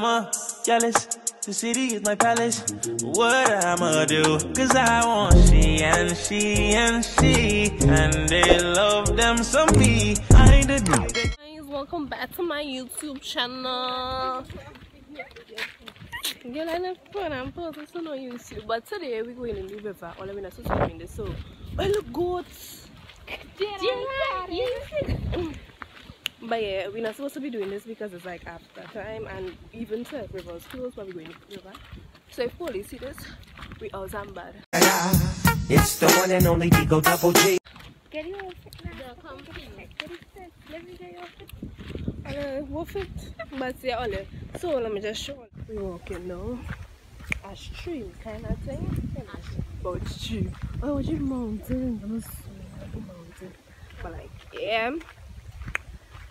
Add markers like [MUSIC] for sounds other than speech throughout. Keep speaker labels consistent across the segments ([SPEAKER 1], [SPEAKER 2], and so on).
[SPEAKER 1] I'm jealous. The city is my palace. What I'ma do? Cause I want she and she and she. And they love them some me. I dude.
[SPEAKER 2] guys welcome back to my youtube channel Girl, I never put on purpose on YouTube, but today we're going in the river. All I'm supposed to in the so. Oh, look, goats. But yeah, we're not supposed to be doing this because it's like after time and even to river's closed, but we're going to river. So if police see this, we all stand bad.
[SPEAKER 3] It's the one and only Digo Double G.
[SPEAKER 2] Get your outfit now. Come, get it set. Let me get your outfit. Uh, wolf it. But yeah, only. So let me just show. We walking now. A stream kind of thing. But it's stream. Oh, it's a mountain. I'm a mountain. But like, yeah.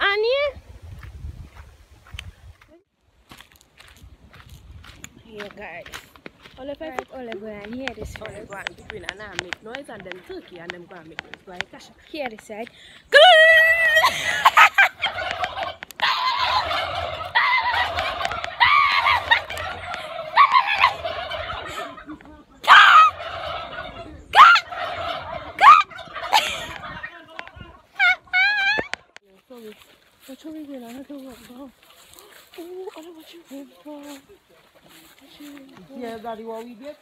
[SPEAKER 2] And yeah. Guys. All if I
[SPEAKER 4] All go and hear this
[SPEAKER 2] all
[SPEAKER 4] first.
[SPEAKER 2] go and between and I make noise and then turkey and them go and make noise. Like, gosh.
[SPEAKER 4] Hear this side.
[SPEAKER 2] So we, what are we going on? I don't know. Oh, I don't want you to go.
[SPEAKER 5] Yeah, daddy, what we get?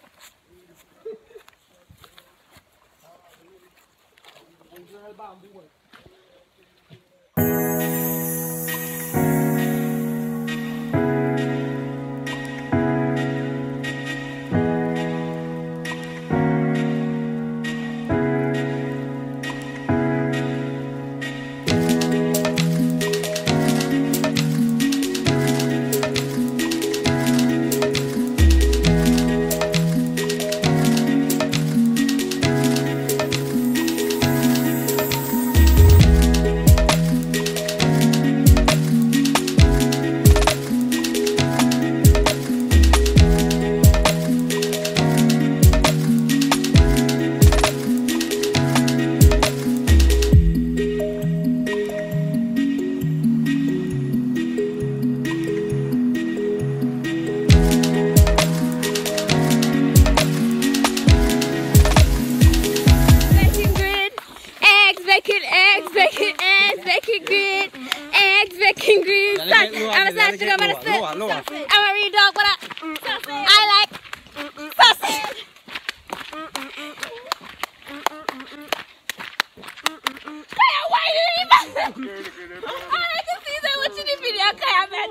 [SPEAKER 4] Bacon I'm a sausage, I'm a sausage. I'm a real dog, what I, mm I like sausage. Kaya, why you leave? All I can see is I watching the video, Kaya, man.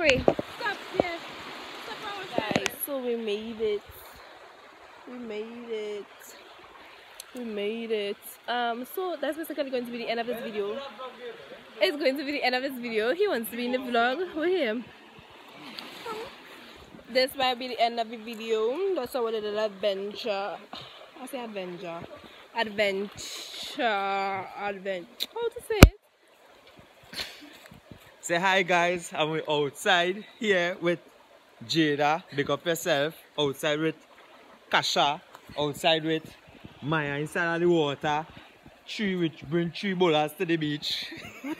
[SPEAKER 4] uh, slippery.
[SPEAKER 2] Guys, so we made it. We made it. We made it. Um, so that's basically going to be the end of this video. It's going to be the end of this video. He wants to be in the vlog with him. This might be the end of the video. That's our little adventure. I say adventure. Adventure. Adventure. How to say it?
[SPEAKER 5] Say hi, guys. I'm outside here with Jada. Big up yourself. Outside with Kasha. Outside with Maya inside of the water. Tree which bring three bowlers to the beach. [LAUGHS] [LAUGHS] [LAUGHS]
[SPEAKER 2] Only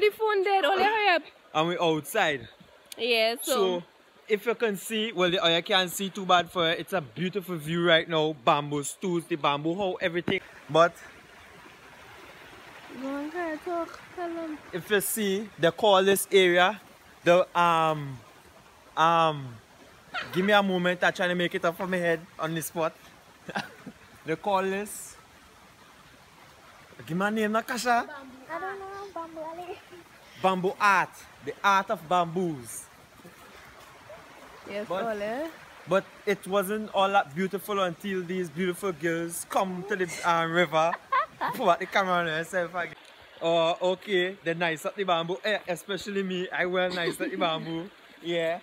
[SPEAKER 2] the phone dead. Only hurry up.
[SPEAKER 5] and we outside.
[SPEAKER 2] Yeah, so,
[SPEAKER 5] So if you can see, well, the oh, you can't see too bad for it. It's a beautiful view right now. Bamboo stools, the bamboo, how everything. But
[SPEAKER 2] Go on, try to talk. Tell them.
[SPEAKER 5] If you see they call this area the um um give me a moment I'm trying to make it up from my head on the spot. [LAUGHS] they call this give me a name Nakasha?
[SPEAKER 4] I don't know, Bamboo Alley.
[SPEAKER 5] Bamboo art. The art of bamboos.
[SPEAKER 2] Yes,
[SPEAKER 5] But-
[SPEAKER 2] Ole.
[SPEAKER 5] But it wasn't all that beautiful until these beautiful girls come to the um, river. Put the camera on herself again. Oh, okay. They're nice at the bamboo. Eh, especially me. I wear nice at the bamboo. [LAUGHS] Yeah.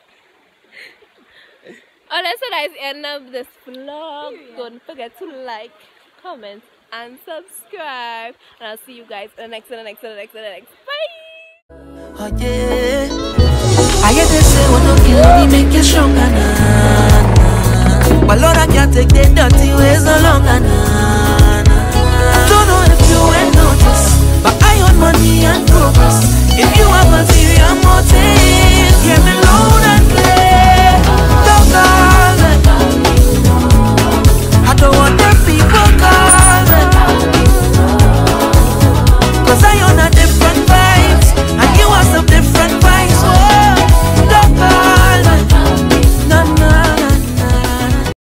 [SPEAKER 2] Oh, that's what I end of this vlog. Don't forget to like, comment, and subscribe. And I'll see you guys in the next, in the next, in the next, in the next. Bye!
[SPEAKER 6] Oh yeah. I get to say what don't kill me make you stronger nah, nah. But Lord I can't take the dirty ways no longer nah,